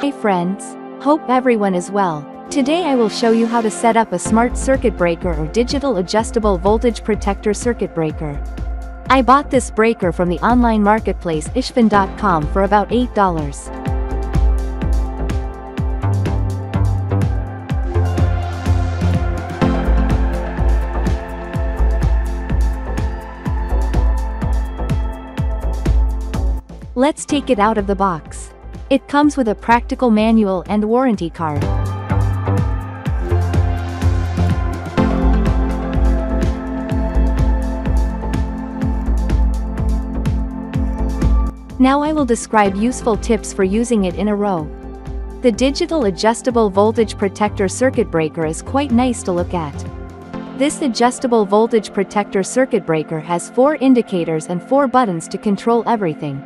Hey friends, hope everyone is well. Today I will show you how to set up a smart circuit breaker or digital adjustable voltage protector circuit breaker. I bought this breaker from the online marketplace ishfin.com for about $8. Let's take it out of the box. It comes with a practical manual and warranty card. Now I will describe useful tips for using it in a row. The digital adjustable voltage protector circuit breaker is quite nice to look at. This adjustable voltage protector circuit breaker has four indicators and four buttons to control everything.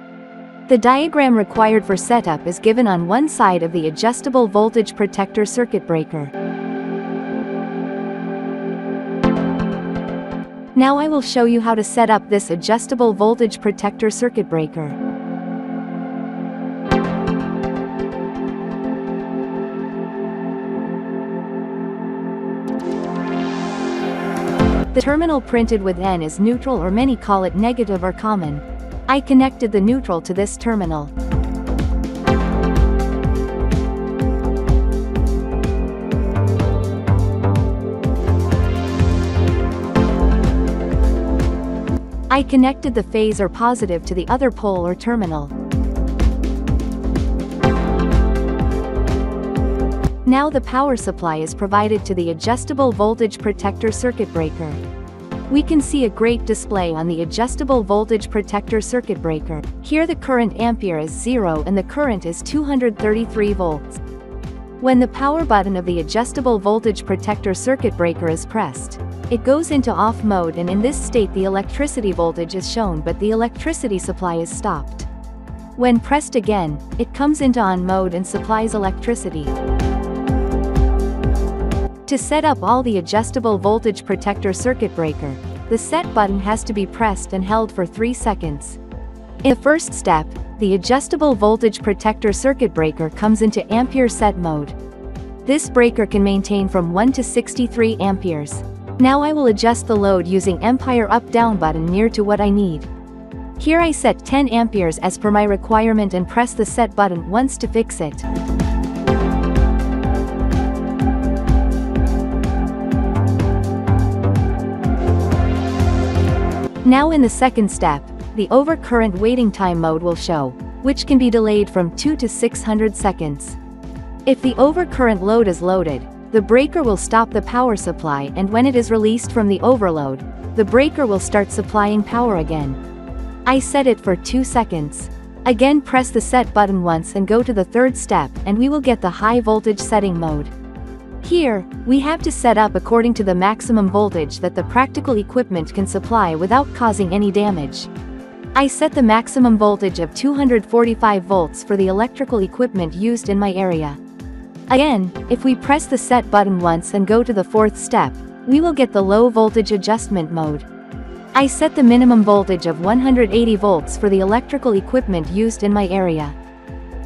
The diagram required for setup is given on one side of the adjustable voltage protector circuit breaker. Now I will show you how to set up this adjustable voltage protector circuit breaker. The terminal printed with N is neutral or many call it negative or common. I connected the neutral to this terminal. I connected the phase or positive to the other pole or terminal. Now the power supply is provided to the adjustable voltage protector circuit breaker. We can see a great display on the adjustable voltage protector circuit breaker. Here the current ampere is 0 and the current is 233 volts. When the power button of the adjustable voltage protector circuit breaker is pressed, it goes into off mode and in this state the electricity voltage is shown but the electricity supply is stopped. When pressed again, it comes into on mode and supplies electricity. To set up all the adjustable voltage protector circuit breaker, the set button has to be pressed and held for 3 seconds. In the first step, the adjustable voltage protector circuit breaker comes into ampere set mode. This breaker can maintain from 1 to 63 amperes. Now I will adjust the load using ampere up-down button near to what I need. Here I set 10 amperes as per my requirement and press the set button once to fix it. Now in the second step, the overcurrent waiting time mode will show, which can be delayed from 2 to 600 seconds. If the overcurrent load is loaded, the breaker will stop the power supply and when it is released from the overload, the breaker will start supplying power again. I set it for 2 seconds. Again press the set button once and go to the third step and we will get the high voltage setting mode. Here, we have to set up according to the maximum voltage that the practical equipment can supply without causing any damage. I set the maximum voltage of 245 volts for the electrical equipment used in my area. Again, if we press the set button once and go to the fourth step, we will get the low voltage adjustment mode. I set the minimum voltage of 180 volts for the electrical equipment used in my area.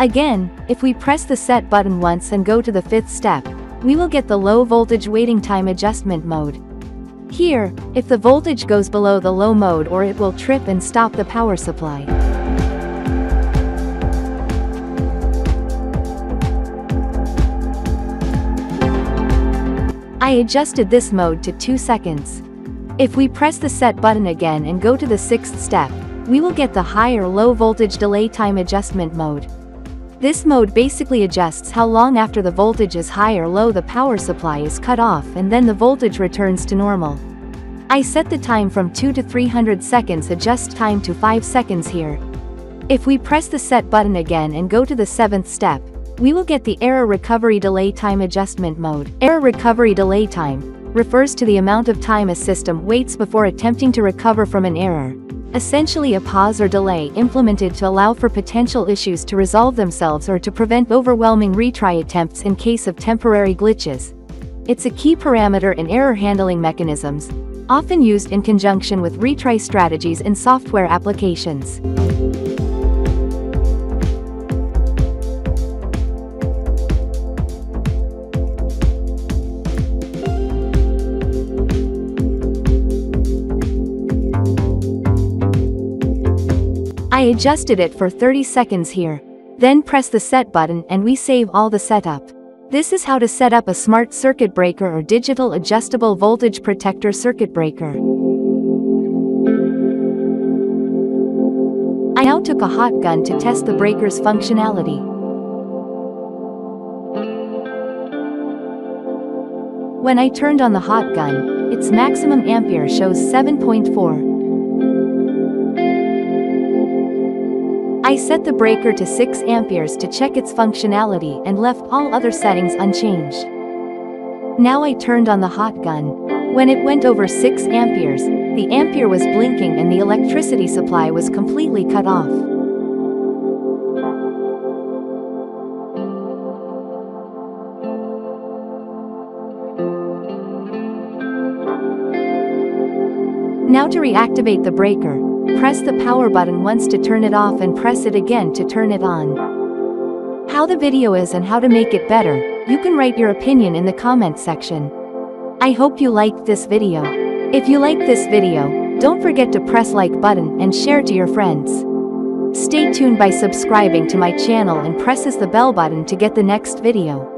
Again, if we press the set button once and go to the fifth step, we will get the low voltage waiting time adjustment mode. Here, if the voltage goes below the low mode or it will trip and stop the power supply. I adjusted this mode to 2 seconds. If we press the set button again and go to the sixth step, we will get the high or low voltage delay time adjustment mode. This mode basically adjusts how long after the voltage is high or low the power supply is cut off and then the voltage returns to normal. I set the time from 2 to 300 seconds adjust time to 5 seconds here. If we press the set button again and go to the 7th step, we will get the error recovery delay time adjustment mode. Error recovery delay time refers to the amount of time a system waits before attempting to recover from an error essentially a pause or delay implemented to allow for potential issues to resolve themselves or to prevent overwhelming retry attempts in case of temporary glitches. It's a key parameter in error handling mechanisms, often used in conjunction with retry strategies in software applications. Adjusted it for 30 seconds here. Then press the set button and we save all the setup. This is how to set up a smart circuit breaker or digital adjustable voltage protector circuit breaker. I now took a hot gun to test the breaker's functionality. When I turned on the hot gun, its maximum ampere shows 7.4. I set the breaker to 6 amperes to check its functionality and left all other settings unchanged. Now I turned on the hot gun. When it went over 6 amperes, the ampere was blinking and the electricity supply was completely cut off. Now to reactivate the breaker, Press the power button once to turn it off and press it again to turn it on. How the video is and how to make it better, you can write your opinion in the comment section. I hope you liked this video. If you liked this video, don't forget to press like button and share to your friends. Stay tuned by subscribing to my channel and presses the bell button to get the next video.